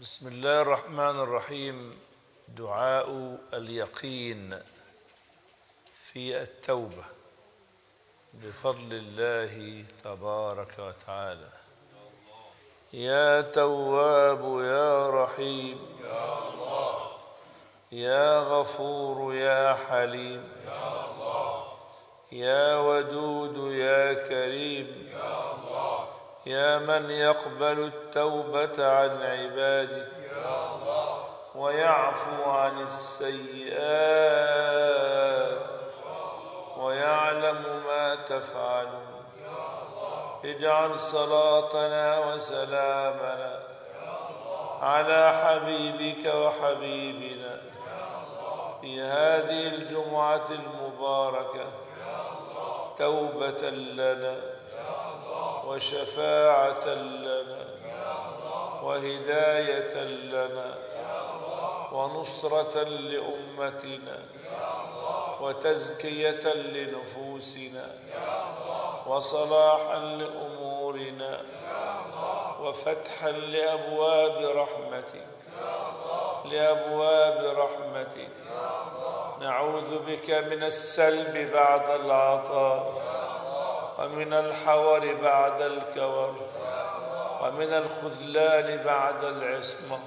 بسم الله الرحمن الرحيم. دعاء اليقين في التوبة بفضل الله تبارك وتعالى. يا تواب يا رحيم يا الله يا غفور يا حليم يا الله يا ودود يا كريم يا من يقبل التوبة عن عباده يا الله ويعفو عن السيئات ويعلم ما تفعلون. اجعل صلاتنا وسلامنا على حبيبك وحبيبنا في هذه الجمعة المباركة توبة لنا. وشفاعة لنا وهداية لنا ونصرة لأمتنا وتزكية لنفوسنا وصلاحا لأمورنا وفتحا لأبواب رحمتك لأبواب رحمتك. نعوذ بك من السلب بعد العطاء. ومن الحور بعد الكور ومن الخذلان بعد العصمة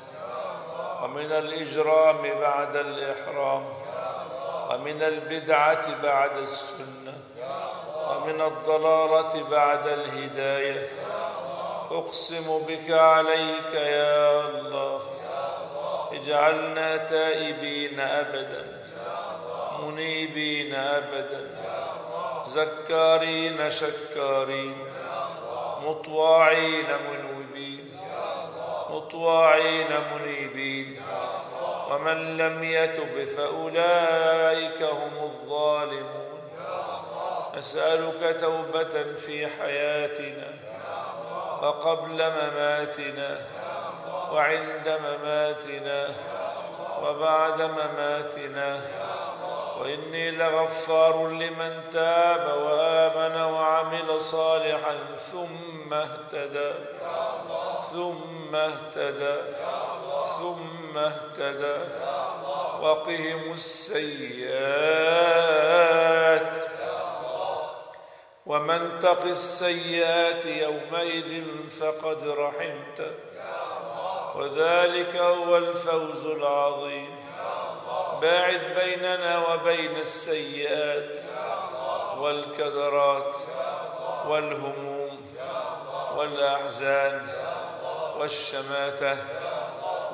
ومن الإجرام بعد الإحرام ومن البدعة بعد السنة ومن الضلالة بعد الهداية. أقسم بك عليك يا الله اجعلنا تائبين أبدا منيبين أبدا. زكارين شكارين مطواعين منوبين مطواعين منيبين. ومن لم يتب فأولئك هم الظالمون. نسألك توبة في حياتنا وقبل مماتنا وعند مماتنا وبعد مماتنا. وإني لغفار لمن تاب وآمن وعمل صالحا ثم اهتدى. ثم اهتدى. ثم اهتدى. وقهم السيئات. ومن تق السيئات يومئذ فقد رحمته وذلك هو الفوز العظيم. باعد بيننا وبين السيئات والكدرات والهموم والأحزان والشماتة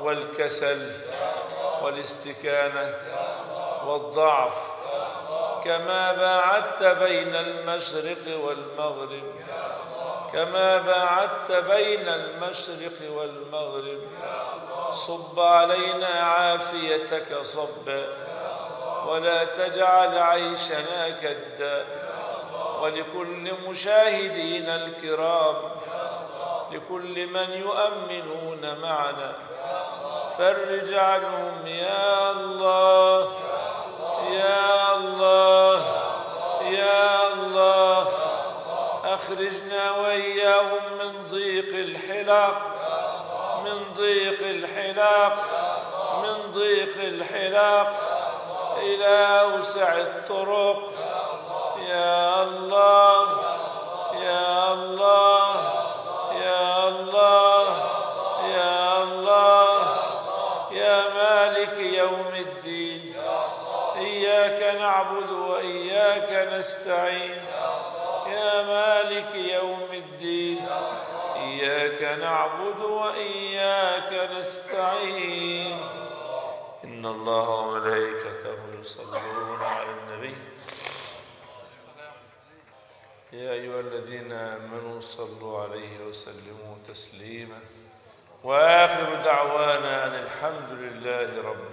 والكسل والاستكانة والضعف كما باعدت بين المشرق والمغرب كما باعدت بين المشرق والمغرب صب علينا عافيتك صبا ولا تجعل عيشنا كدا ولكل مشاهدينا الكرام لكل من يؤمنون معنا فرج عنهم يا الله يا الله يا الله أخرجنا وإياهم من ضيق الحلاق من ضيق الحلاق من ضيق الحلاق إلى أوسع الطرق. يا الله يا الله يا الله يا الله. يا مالك يوم الدين إياك نعبد وإياك نستعين. يا مالك يوم الدين إياك نعبد وإياك نستعين. إن الله وملائكته يصلون على النبي. يا أيها الذين آمنوا صلوا عليه وسلموا تسليما. وآخر دعوانا أن الحمد لله رب